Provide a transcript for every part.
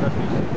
refuse.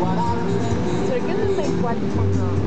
So you're gonna make white corner.